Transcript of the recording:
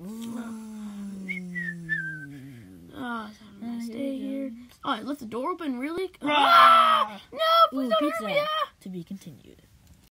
Oh, I'm gonna stay here. Oh, I left the door open. Really? Ah! No, please Ooh, don't pizza hurt me. Ah! to be continued.